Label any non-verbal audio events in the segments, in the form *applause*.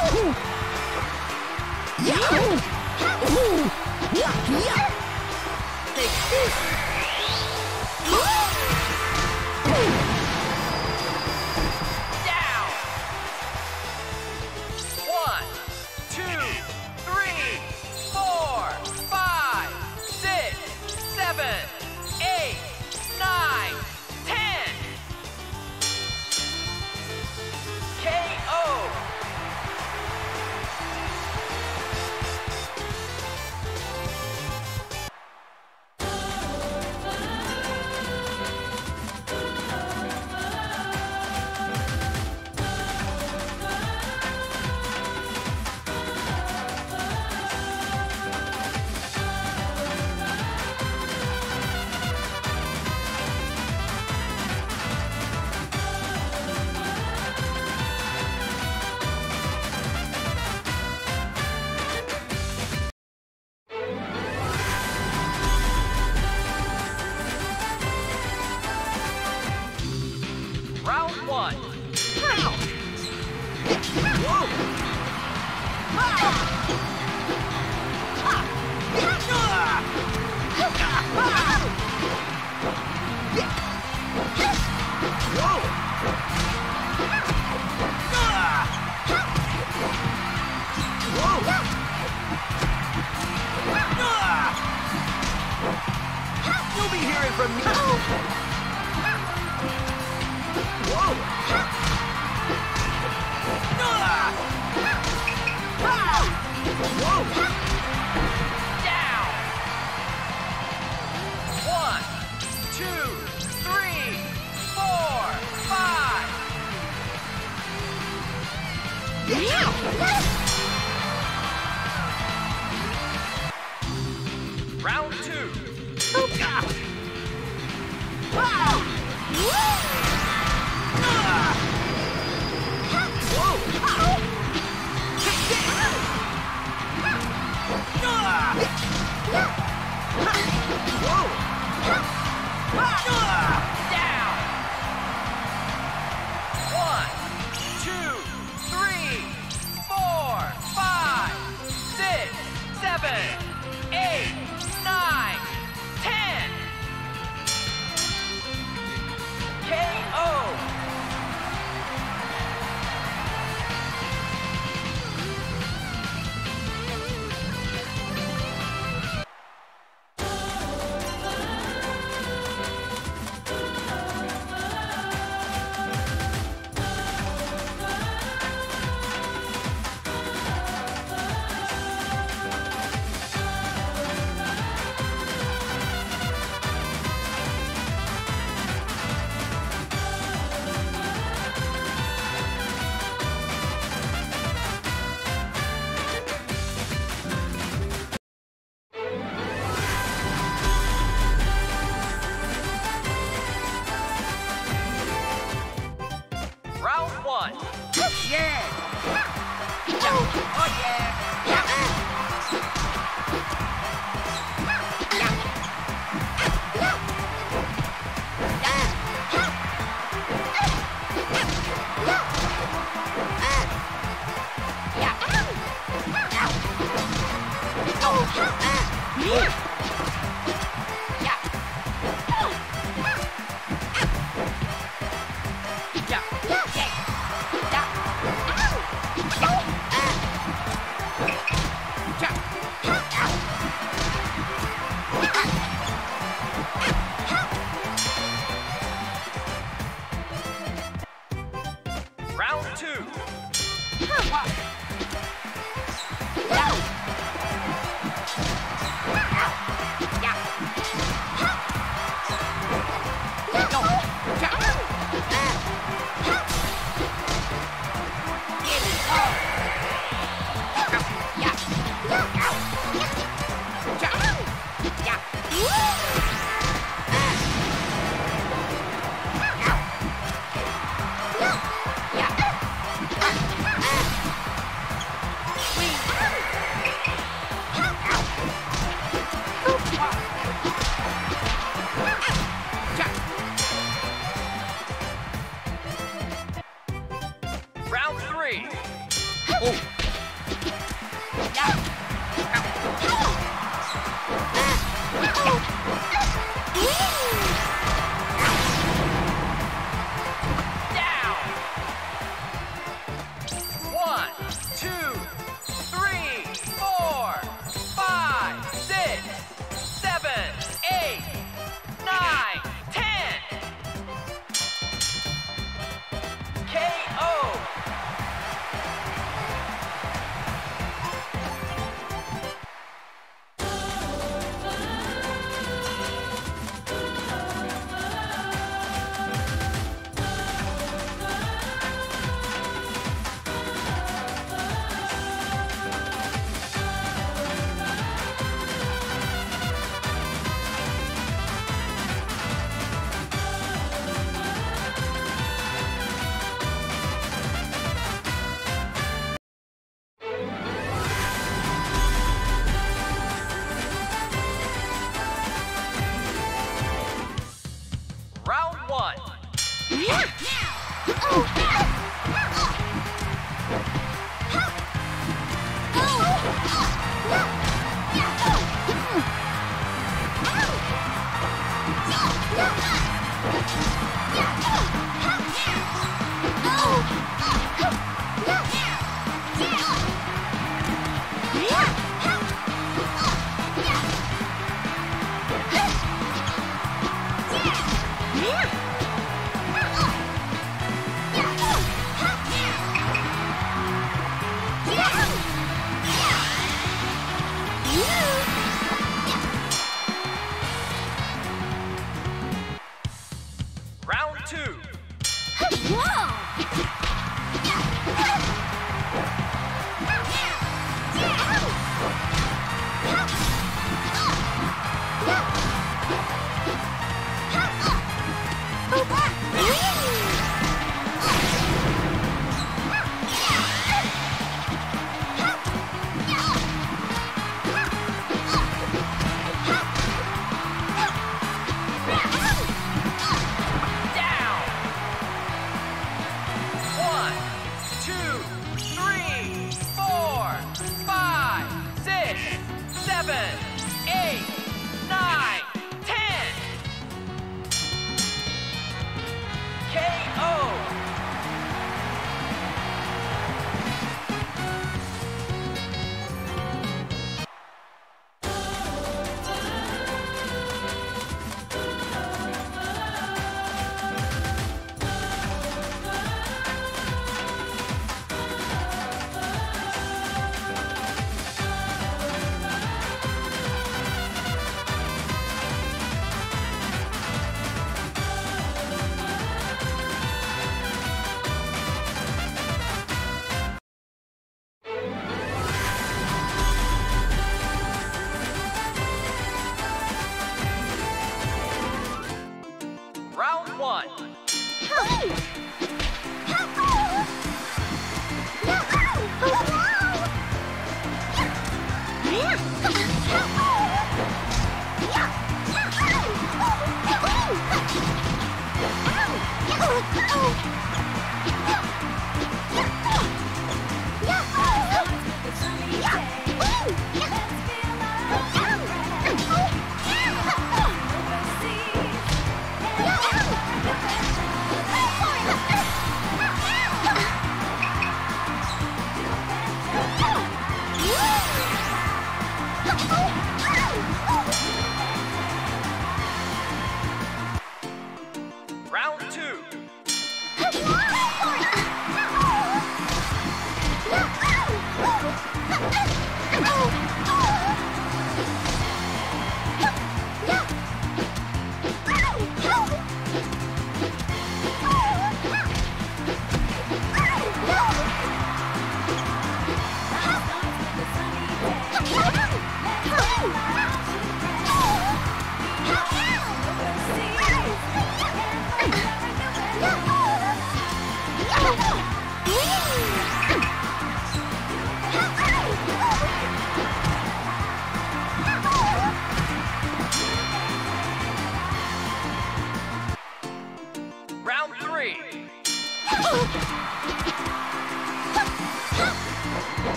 Down. Round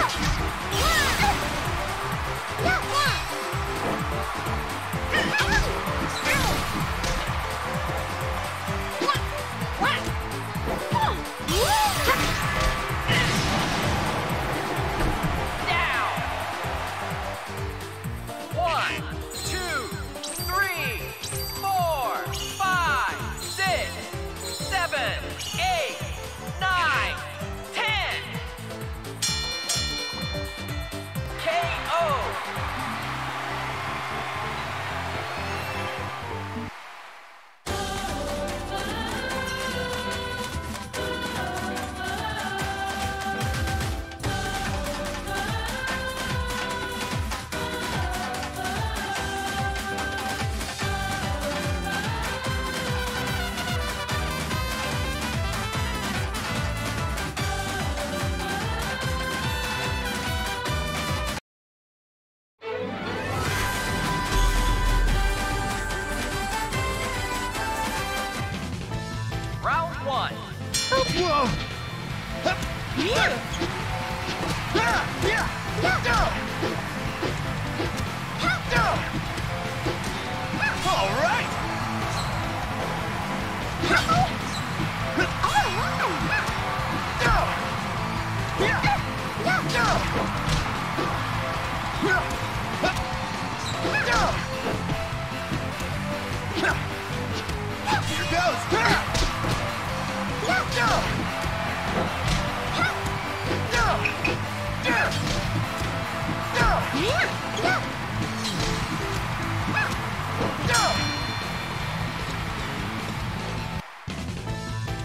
Down.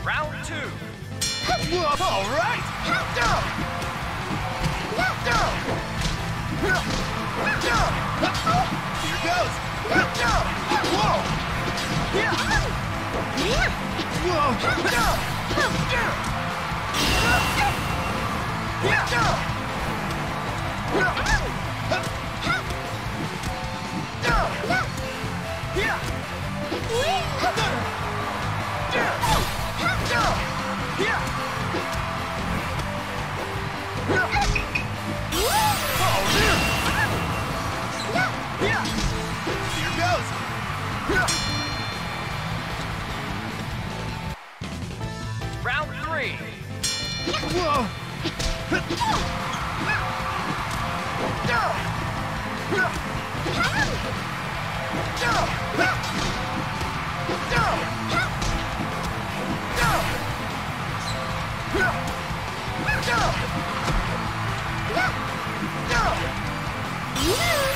Round two. Goes. Goes. Round three. Whoa. *laughs* All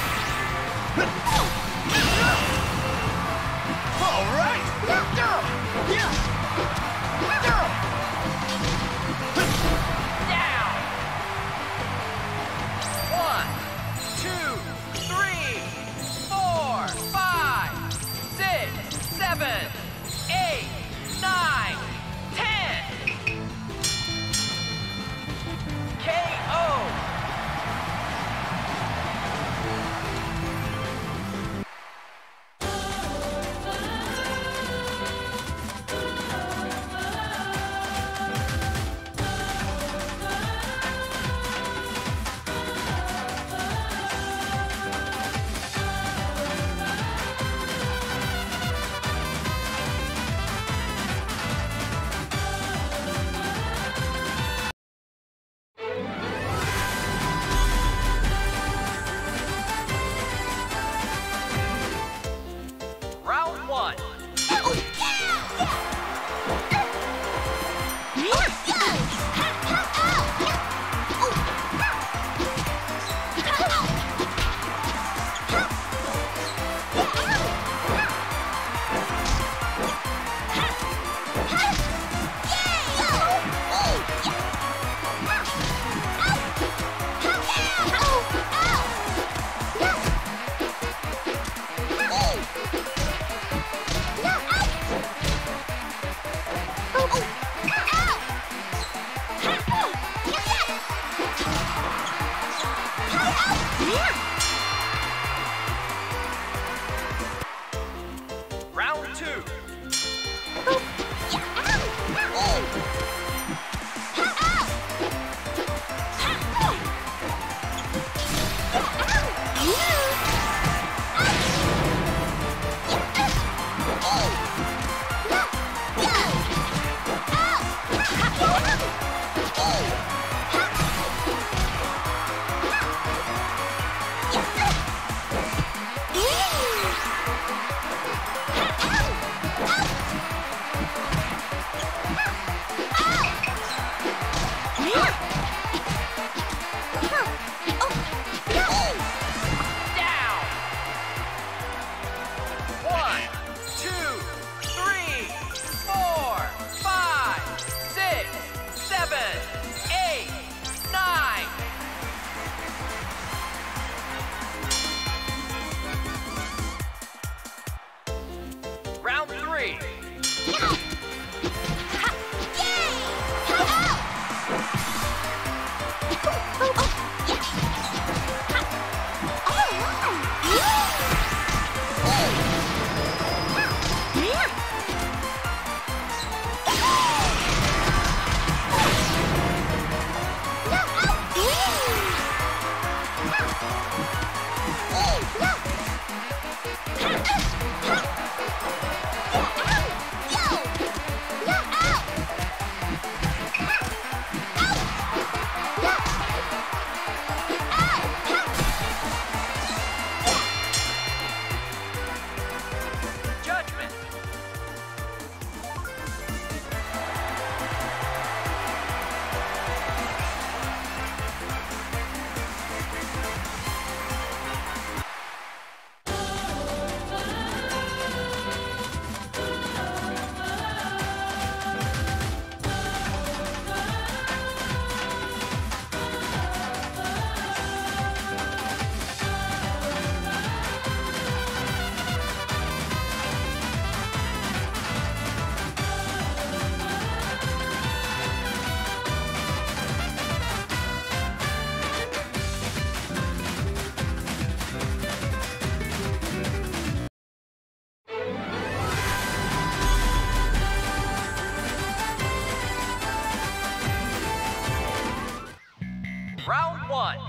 Round one.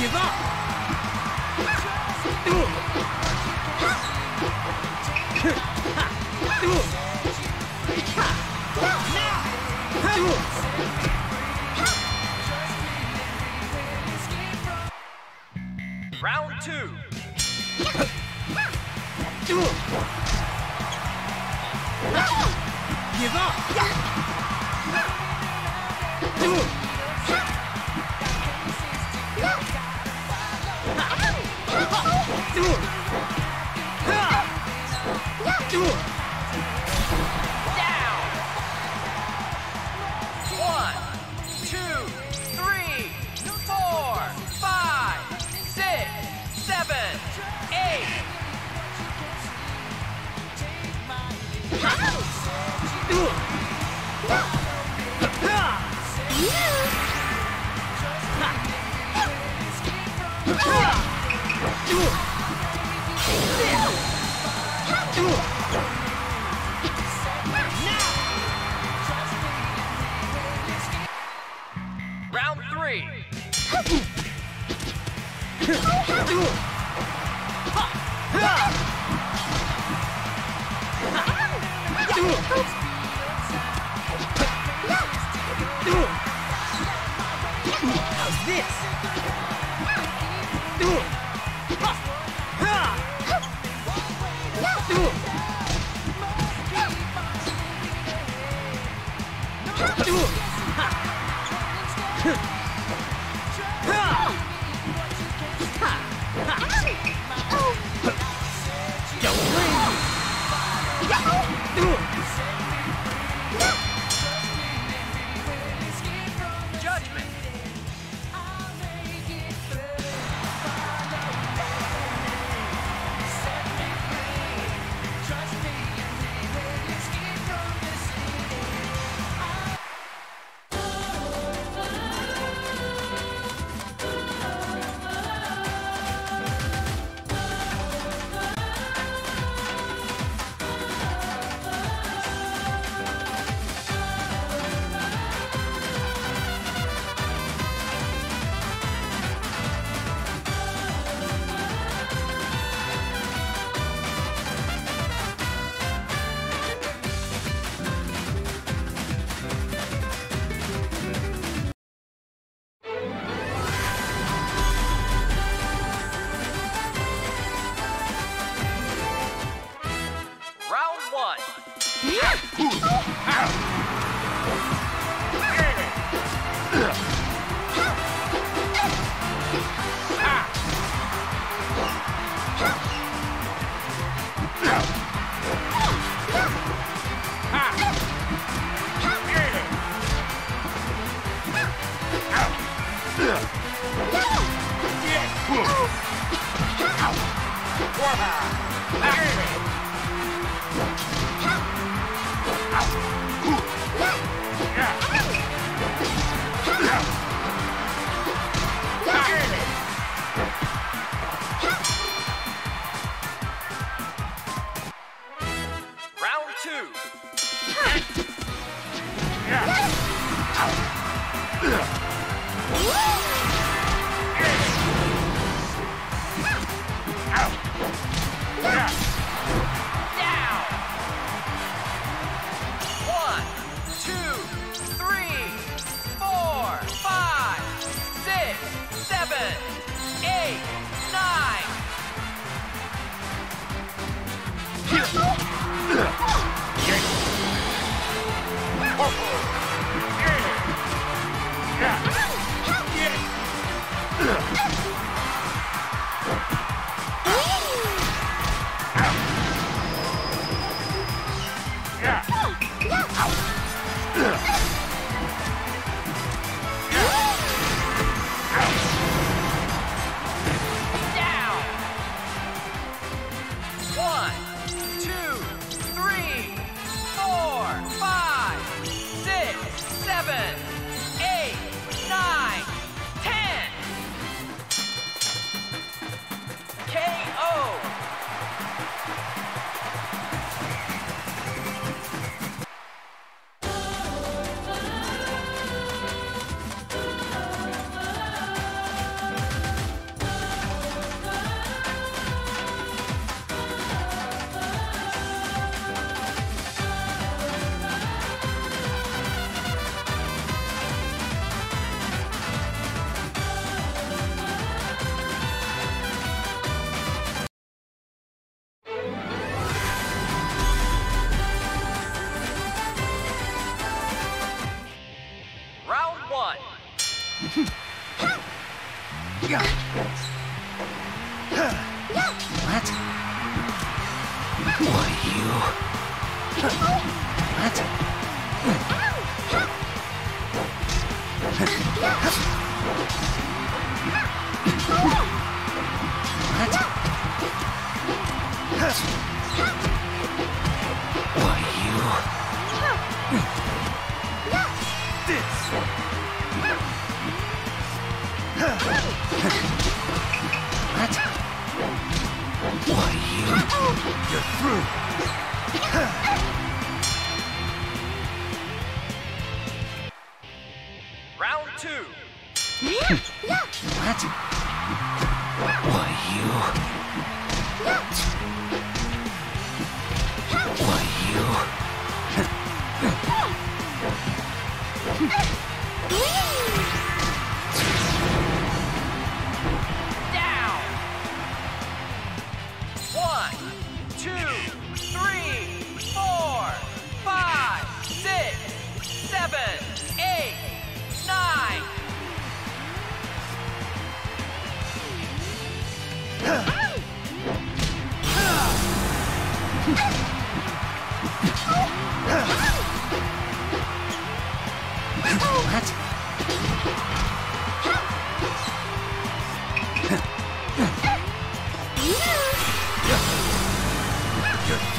Give up! Round two. *laughs* Round Oh.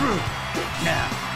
Through. Now.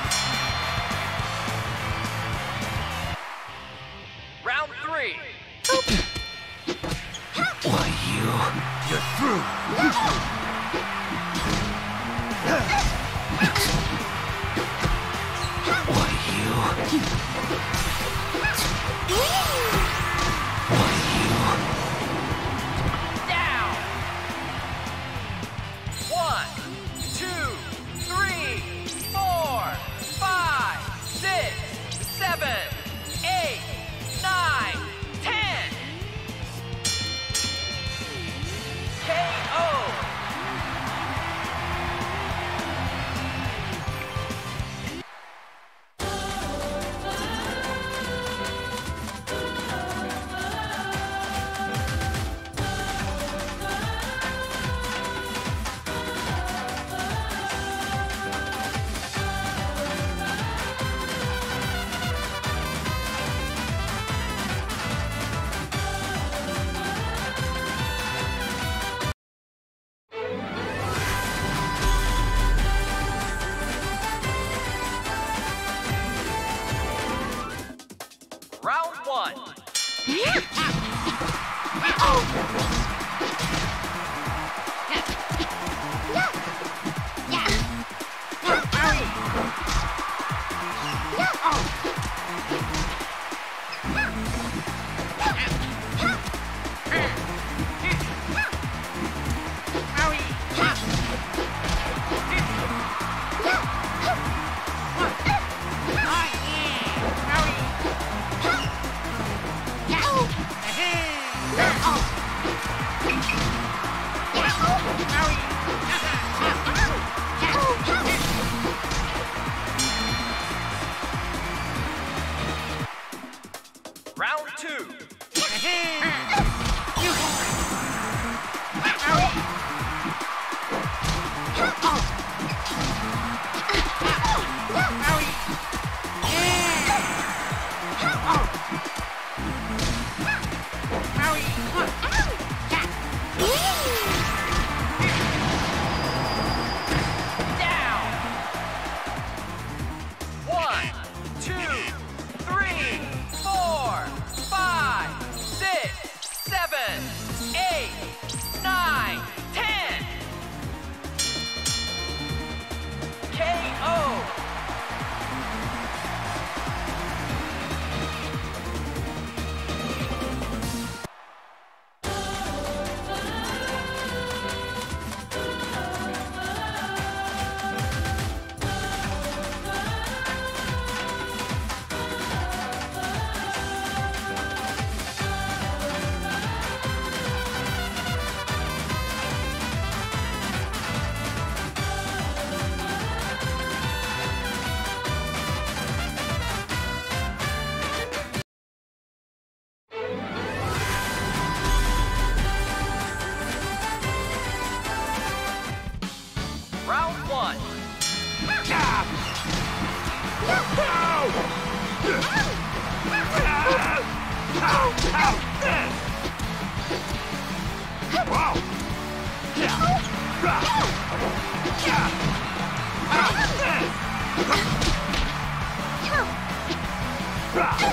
Yeah.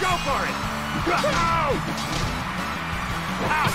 go for it go Ow! Ow!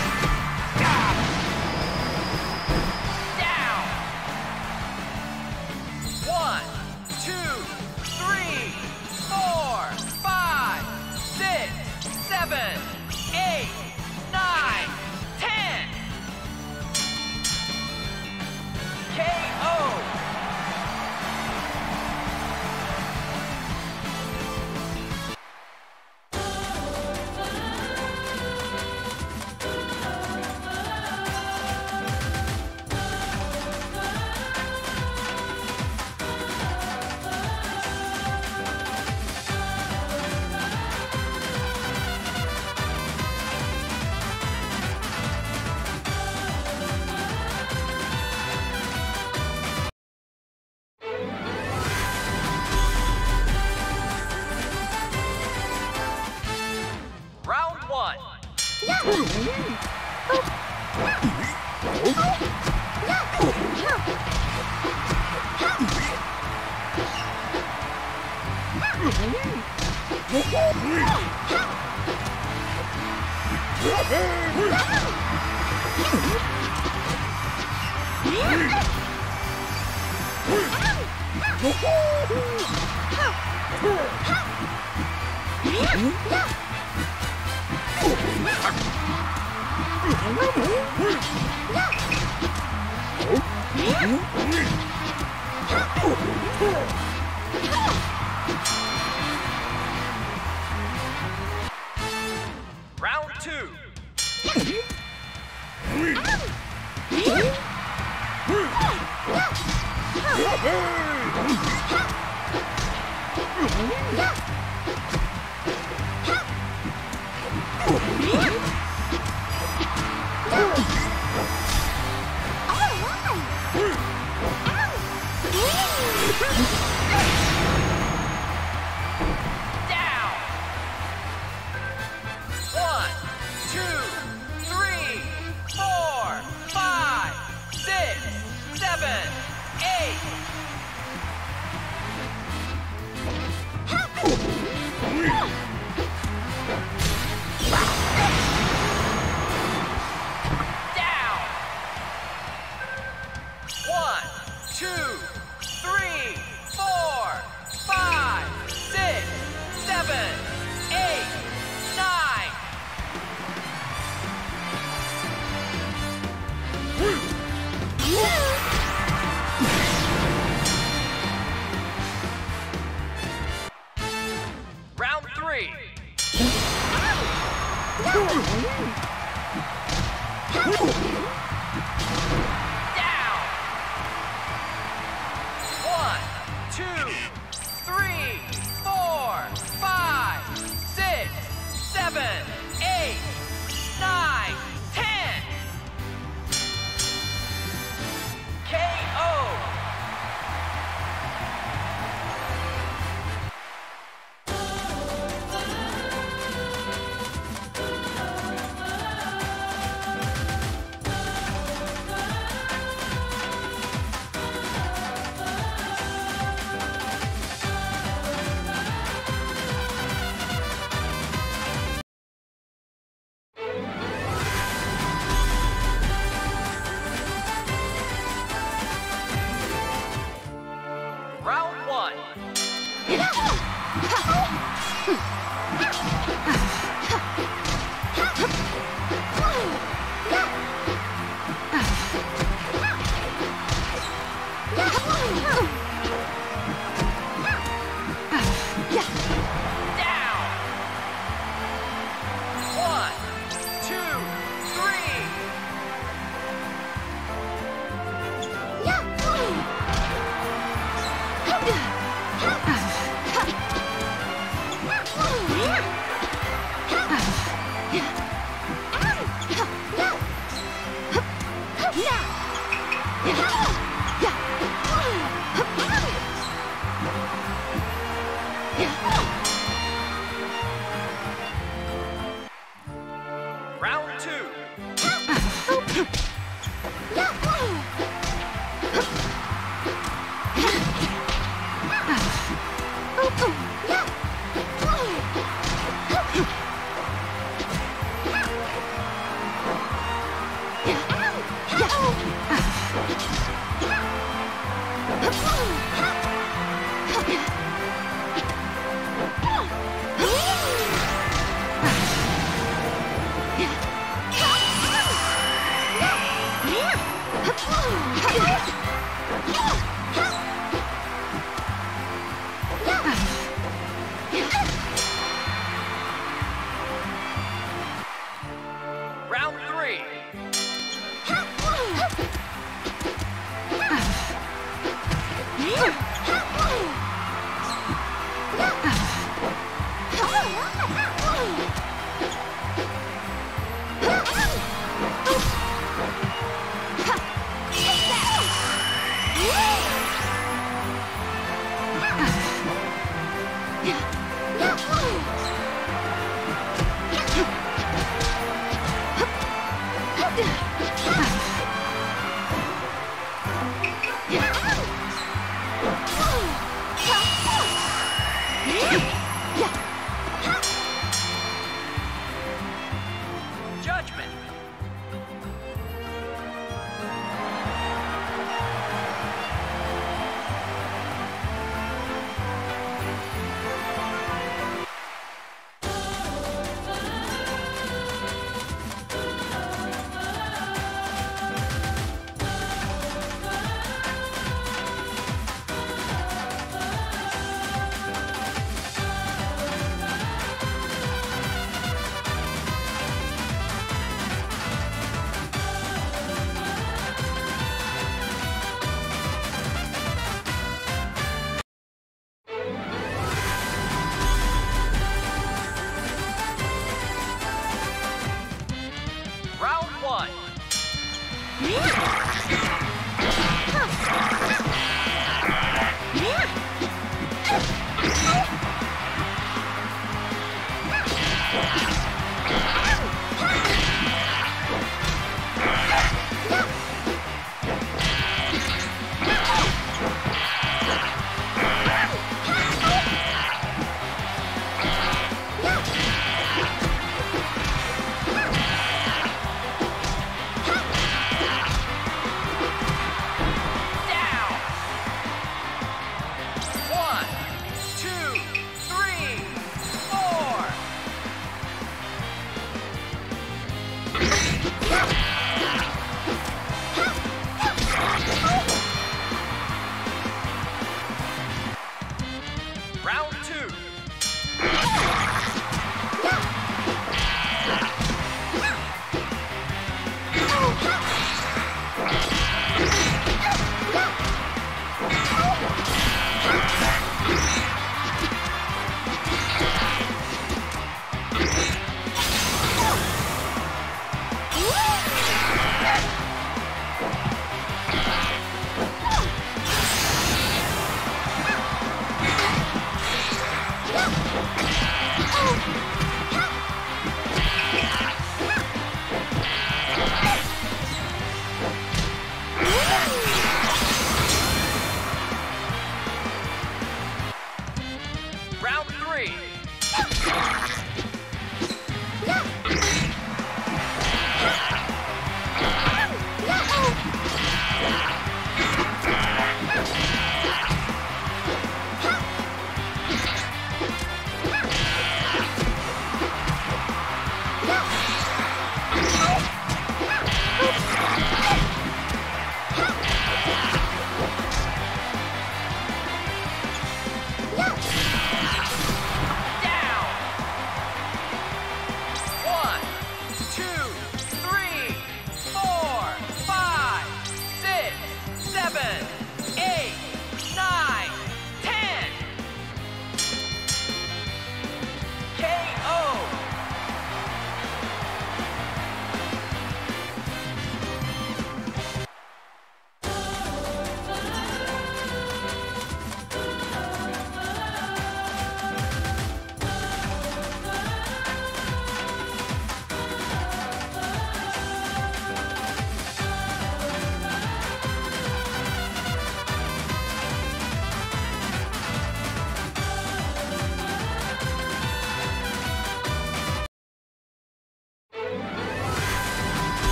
seven.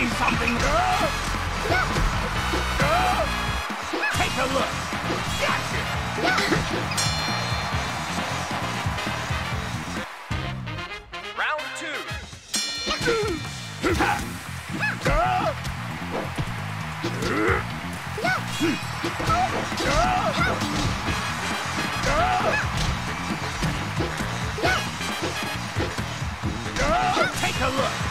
Is something good? Take a look. Gotcha! Round two. Girl! Look.